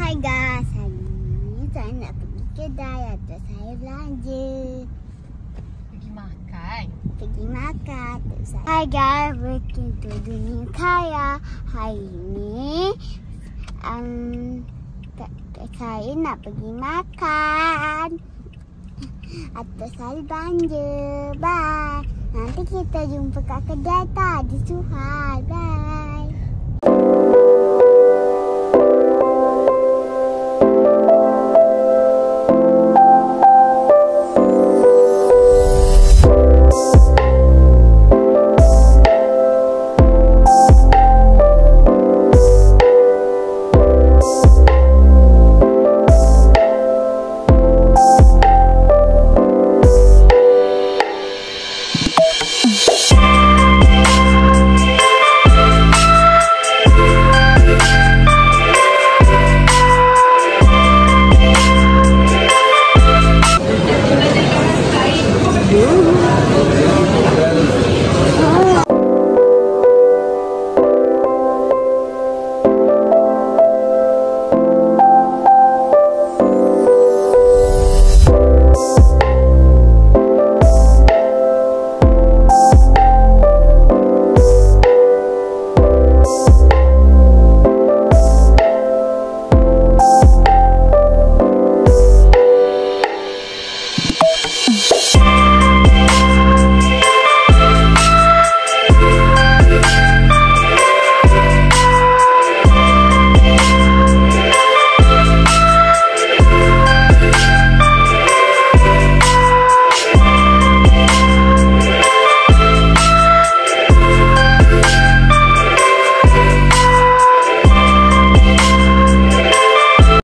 Hai guys, hari ni saya nak pergi kedai atau saya belanja. Pergi makan. Pergi makan atau saya Hai guys, welcome to dunia kaya. Hari ni um, saya nak pergi makan. Atau saya belanja. Bye. Nanti kita jumpa kat kedai tak Di Suhal. Bye.